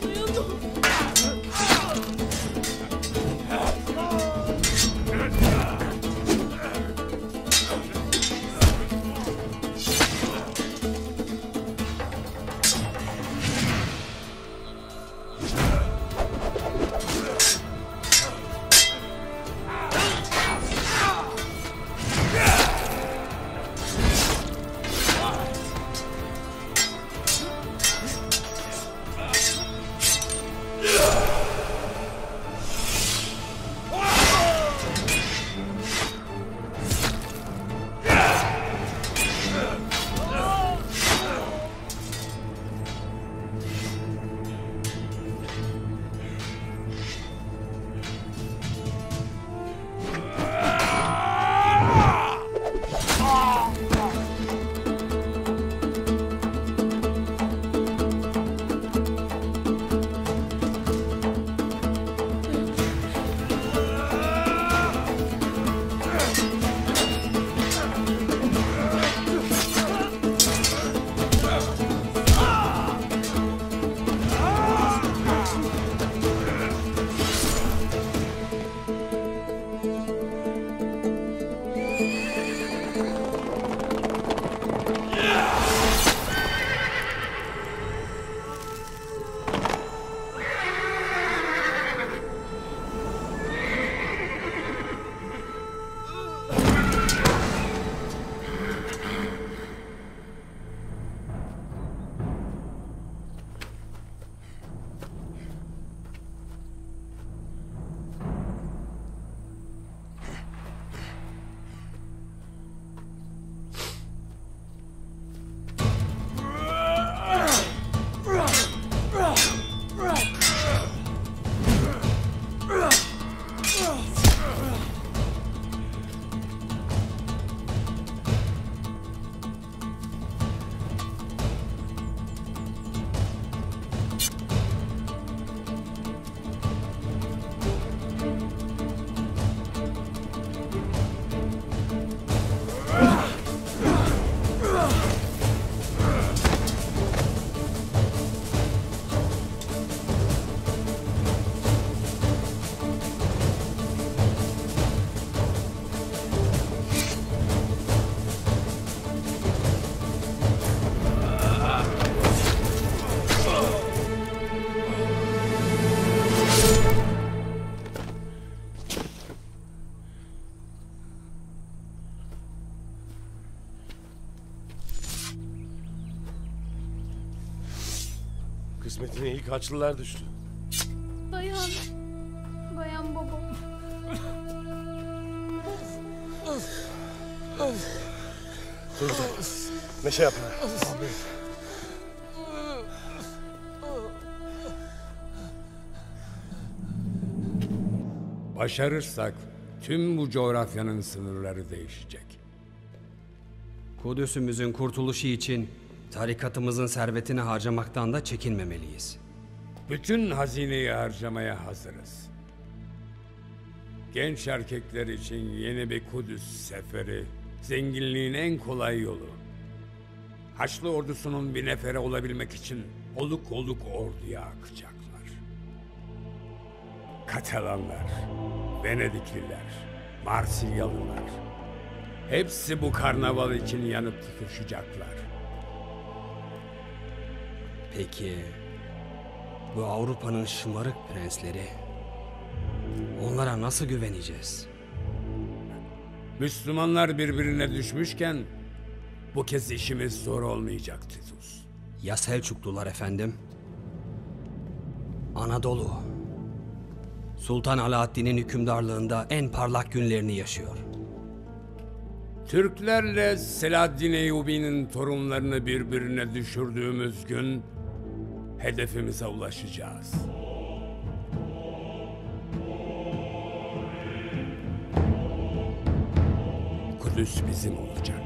不要痛。Kısmetine ilk Haçlılar düştü. Dayan. Dayan baba. Dur dur. Neşe yapma. Başarırsak tüm bu coğrafyanın sınırları değişecek. Kudüs'ümüzün kurtuluşu için tarikatımızın servetini harcamaktan da çekinmemeliyiz. Bütün hazineyi harcamaya hazırız. Genç erkekler için yeni bir Kudüs seferi, zenginliğin en kolay yolu. Haçlı ordusunun bir nefere olabilmek için oluk oluk orduya akacaklar. Katalanlar, Venedikliler, Marsilyalılar. Hepsi bu karnaval için yanıp tutuşacaklar. Peki bu Avrupa'nın şımarık prensleri onlara nasıl güveneceğiz? Müslümanlar birbirine düşmüşken bu kez işimiz zor olmayacak Titus. Ya Selçuklular efendim? Anadolu. Sultan Alaaddin'in hükümdarlığında en parlak günlerini yaşıyor. Türklerle Selahaddin Eyyubi'nin torunlarını birbirine düşürdüğümüz gün hedefimize ulaşacağız. Kudüs bizim olacak.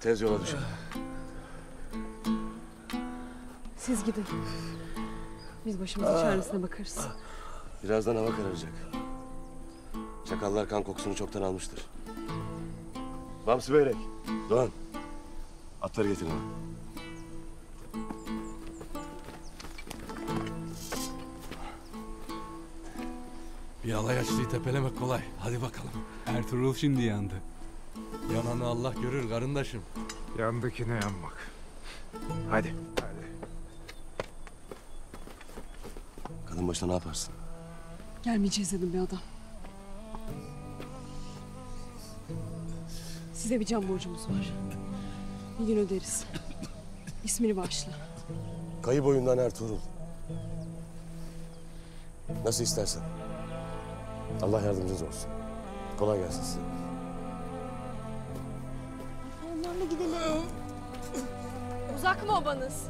Tez yola düşün. Siz gidin. Biz başımızın çaresine bakarız. Birazdan hava kararacak. Çakallar kan kokusunu çoktan almıştır. Bamsı Beyrek. Doğan. Atları getirin. Bir alay açlıyı tepelemek kolay. Hadi bakalım. Ertuğrul şimdi yandı. Yananı Allah görür karındaşım. Yandakine yanmak. Hadi. Hadi. Kadın başına ne yaparsın? Gelmeyeceğiz dedim bir adam. Size bir can borcumuz var. Bir gün öderiz. İsmini bağışla. Kayı boyundan Ertuğrul. Nasıl istersen. Allah yardımcınız olsun. Kolay gelsin size. Uzak mı obanız?